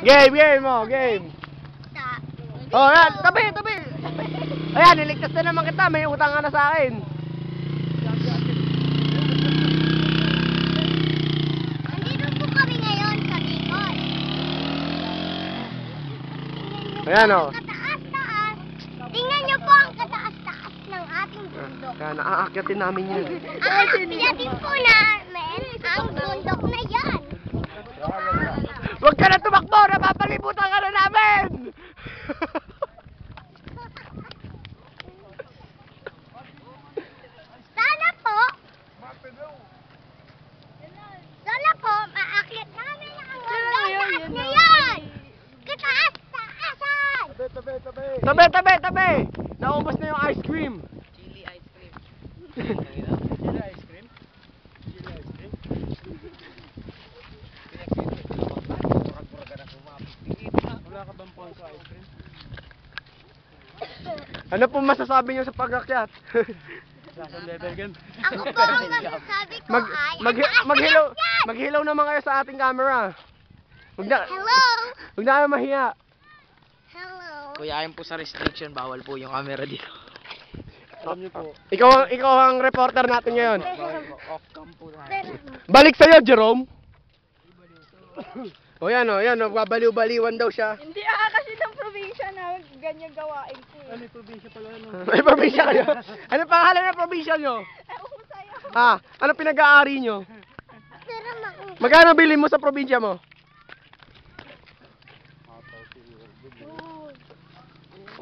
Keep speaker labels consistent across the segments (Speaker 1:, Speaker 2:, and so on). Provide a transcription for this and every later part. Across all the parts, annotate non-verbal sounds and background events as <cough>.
Speaker 1: Game, game mo, game. Oh, yan, tabi, tabi. Ayan, niligtas na naman kita. May utang ka na sa akin.
Speaker 2: Andito po kami ngayon sa Bicol.
Speaker 1: Ayan, oh.
Speaker 2: Kataas-taas. Tingnan niyo po ang kataas-taas ng ating bundok.
Speaker 1: Kaya naaakyatin namin yun.
Speaker 2: Aakyatin po namin ang bundok na yan.
Speaker 1: Huwag ka na tumakbo, napapalibutan ka na namin!
Speaker 2: Sana po, sana po, maakyat namin ang hanggang taas na yan. Kataas-taasan.
Speaker 1: Tabi, tabi, tabi! Naubos na yung ice cream.
Speaker 3: Chili ice cream.
Speaker 4: Chili ice cream? Chili ice cream? Wala ka bang ponso ice cream?
Speaker 1: Ano po masasabi niyo sa pag-akyat?
Speaker 4: Nasa level game?
Speaker 2: Ako po ang masasabi ko
Speaker 1: mag,
Speaker 2: ay,
Speaker 1: mag, maghilaw, maghilaw naman kayo sa ating camera. Huwag na,
Speaker 2: Hello. <laughs>
Speaker 1: huwag na kayo mahiya.
Speaker 3: Kuya, ayon po sa restriction, bawal po yung camera dito.
Speaker 4: Alam niyo po,
Speaker 1: Ikaw, ang- ikaw ang reporter natin ngayon.
Speaker 3: Off cam po na.
Speaker 1: Balik sa'yo, Jerome. o yan o, yan o, babaliw-baliwan daw siya.
Speaker 5: Hindi ah, kasi ng probinsya na ganyan gawain ko. eh.
Speaker 4: ano yung probinsya pala ano?
Speaker 1: May probinsya kayo. Ano pangalan ng probinsya nyo?
Speaker 5: Ewan ko sa'yo.
Speaker 1: Ha? Ano pinag-aari nyo? Magkano bili mo sa probinsya mo?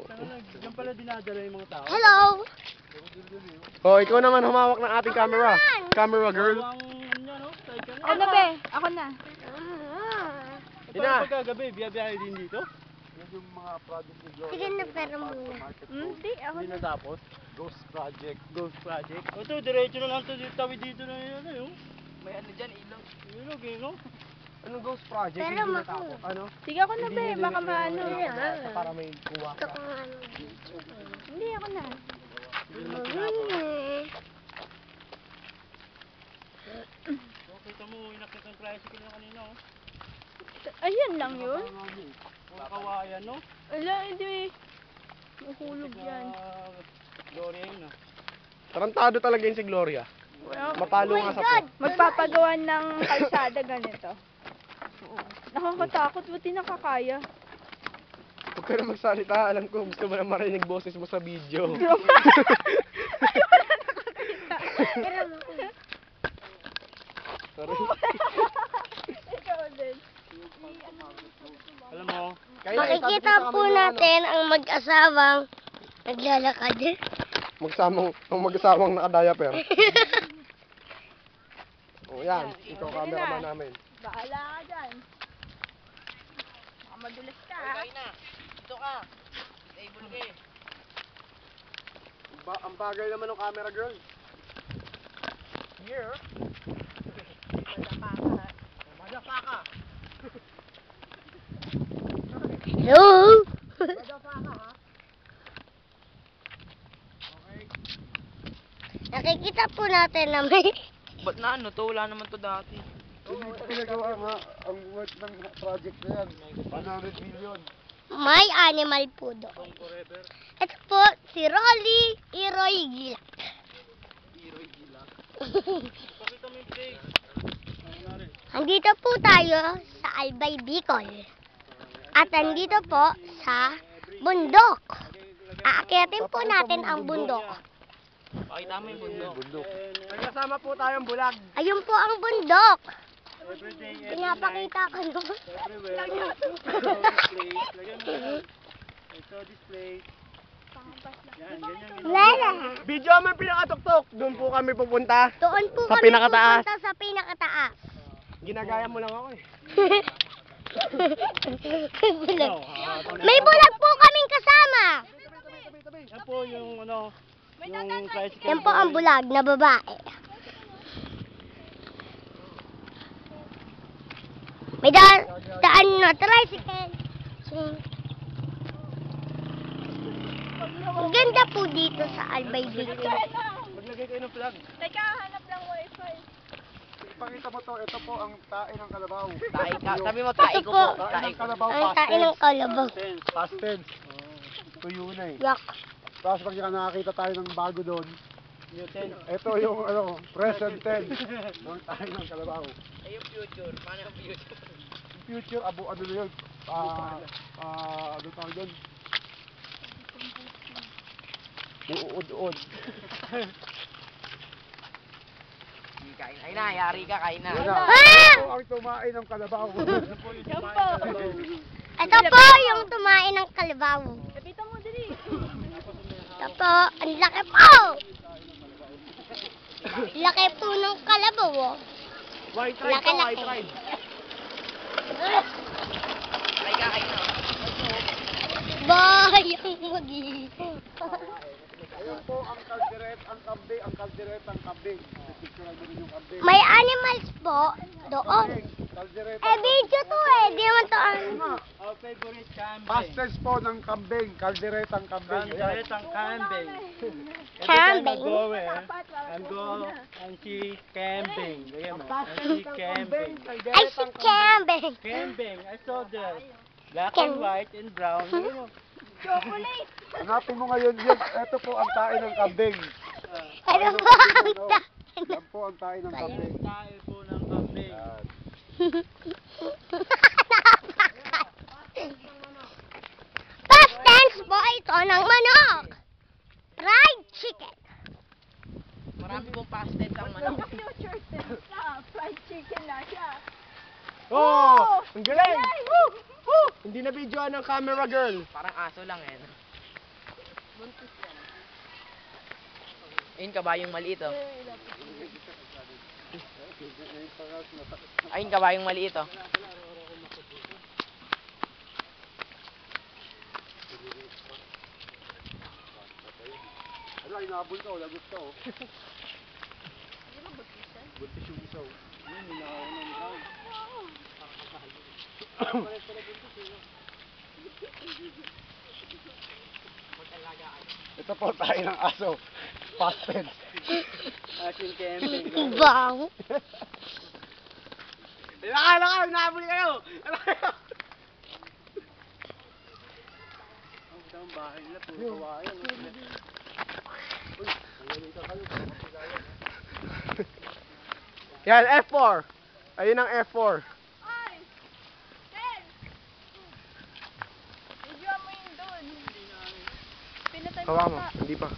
Speaker 4: Saan na, diyan pala dinadala yung mga tao?
Speaker 2: Hello.
Speaker 1: O, ikaw naman humawak ng ating camera. Camera girl.
Speaker 4: Ang ano no?
Speaker 5: Ako na be, ako na.
Speaker 4: Eh,
Speaker 1: Ina.
Speaker 4: paano pagkagabi? Biyabiyahe din dito? Yung mga project ni
Speaker 2: Sige na pero muna.
Speaker 5: Hindi, ako
Speaker 4: Hindi
Speaker 5: na.
Speaker 4: natapos? Ghost Project. Ghost Project? O ito, diretso na lang ito. Tawid dito na yun. Ano yun?
Speaker 3: May ano dyan, ilog.
Speaker 4: Ilog eh, no?
Speaker 1: Anong ghost project?
Speaker 2: Pero
Speaker 1: Hindi natapos. Ano?
Speaker 5: Sige ako na be, baka maano.
Speaker 1: Para may kuha ka.
Speaker 2: ng
Speaker 5: Hindi, ako na.
Speaker 4: kita mo, inakit ang tricycle na kanina, oh.
Speaker 5: Ayan lang yun.
Speaker 4: Kawayan, no?
Speaker 5: Ala, hindi. Mahulog yan.
Speaker 4: Ah, Gloria yun, ah.
Speaker 1: Tarantado talaga yun si Gloria.
Speaker 2: Oh
Speaker 1: nga
Speaker 2: my
Speaker 1: sa po.
Speaker 5: magpapagawa ng kalsada ganito. Nakakatakot, buti nakakaya.
Speaker 1: Huwag ka na magsalita. Alam ko, gusto mo na marinig boses mo sa video. <laughs>
Speaker 2: Pero
Speaker 1: Sorry.
Speaker 5: Ikaw din.
Speaker 4: Alam mo,
Speaker 1: Kaya,
Speaker 2: Makikita
Speaker 1: sabi ko sa
Speaker 2: po
Speaker 1: kanila, ano,
Speaker 2: natin ang mag-asawang naglalakad.
Speaker 1: Magsamang, ang mag-asawang nakadiaper. <laughs> o yan, ikaw cameraman namin.
Speaker 5: Bahala ka dyan. Baka madulas ka.
Speaker 3: Okay na. Dito ka. Table ka eh.
Speaker 1: Ba ang bagay naman ng camera girl. Here. Madapa ka.
Speaker 2: Hello.
Speaker 1: Madapa ka ha.
Speaker 2: Nakikita po natin na may
Speaker 3: Ba't na ano to? Wala naman to dati.
Speaker 1: Pinagawa nga ang worth ng project na yan. 100 million.
Speaker 2: may animal po doon. Ito po si Rolly Iroy Gilak. <laughs>
Speaker 4: pakita mo yung place.
Speaker 2: Andito po tayo sa Albay Bicol. At andito po sa bundok. Aakyatin po natin ang bundok.
Speaker 3: Pakita mo yung bundok.
Speaker 1: Bundok. May kasama po tayong bulag.
Speaker 2: Ayun po ang bundok. Pinapakita ko no.
Speaker 4: everywhere. Ito, this place. Lagyan mo yan. Ito, this place. Yan, ganyan, ganyan.
Speaker 2: Lala.
Speaker 1: Video mo yung pinakatuktok. Doon po kami pupunta.
Speaker 2: Doon po
Speaker 1: Sa
Speaker 2: kami
Speaker 1: pinakataas.
Speaker 2: pupunta sa pinakataas.
Speaker 1: Ginagaya mo lang ako eh.
Speaker 2: bulag. <laughs> May bulag po kaming kasama.
Speaker 4: Yan po yung ano, yung tricycle.
Speaker 2: Yan po ang bulag na babae. May da daan na tricycle. Ang ganda po dito sa Albay Bicol.
Speaker 1: Maglagay kayo ng flag.
Speaker 5: Teka, hanap lang wifi.
Speaker 6: ipakita mo to, ito po ang tae ng kalabaw.
Speaker 3: Tae ka. Sabi mo, tae ko po.
Speaker 6: Tae
Speaker 3: Tae
Speaker 6: ng kalabaw,
Speaker 2: Ang
Speaker 6: past
Speaker 2: tain ng
Speaker 6: tense.
Speaker 2: kalabaw.
Speaker 6: Past tense. Tuyo na eh.
Speaker 2: Yak.
Speaker 6: Tapos pag nakakita tayo ng bago doon, ito yung ano, present tense ng tae ng kalabaw.
Speaker 3: Ay, yung future. Paano yung future?
Speaker 6: Future, abo, ano na yun? Ah, ah, ano tawag doon? Uud-uud.
Speaker 3: Hindi kain. Ay na, yari ka, kain na.
Speaker 6: Na.
Speaker 2: Ah!
Speaker 6: Ito ang tumain ng kalabaw.
Speaker 2: Ito po yung tumain ng kalabaw. Ito po, ang laki po! Laki po ng kalabaw, oh.
Speaker 6: White
Speaker 2: Laki, laki.
Speaker 3: Ay ka, kain na.
Speaker 2: Bayang magi.
Speaker 6: Ayun po ang kaldereta, ang kambing, ang kaldereta, ang kambing. Picture rin yung kambing.
Speaker 2: May animals po doon. Eh, video to eh. Di naman to ano.
Speaker 6: Favorite kambing. Past tense po ng kambing, kalderetang kambing. Kalderetang kambing.
Speaker 2: Kambing.
Speaker 6: Ang go, ang si kambing. Mo. Ang si kambing.
Speaker 2: Ay, si Kambing.
Speaker 6: Kambing, I saw the black and white and brown. Ganyan mo. Hanapin mo ngayon yun. Ito po ang tae ng kambing.
Speaker 2: Ano po ang ta-
Speaker 6: Yan po ang tae ng kambing. Tae po ng kambing. <laughs>
Speaker 2: Past po ito ng manok. Fried chicken.
Speaker 3: Marami pong past tense ang manok.
Speaker 5: Future tense na. Fried chicken na siya.
Speaker 7: Oh! Ang galing! Woo! Woo! Hindi na videoan ng camera girl.
Speaker 3: Parang aso lang eh. no? Ayun, kabayong maliit oh. Ayun, kabayong maliit oh.
Speaker 6: Wala, inabol ka. Lagot ka. oh. <laughs> Buntis yung isaw. Yun, inakaw ng brown. Ito po tayo ng aso. Past tense. Asin camping.
Speaker 2: Bang.
Speaker 7: Nakala ka, nabuli kayo!
Speaker 6: Ang isang bahay nila, puro kawayan.
Speaker 7: Yan, F4. Ayun ang F4.
Speaker 5: Ay! Ten! Video mo yun doon. Pinatay mo
Speaker 7: Hawa mo, hindi pa.